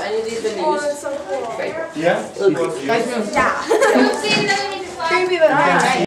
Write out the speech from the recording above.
any of these the news. Oh, that's so cool. Yeah? Yeah. yeah.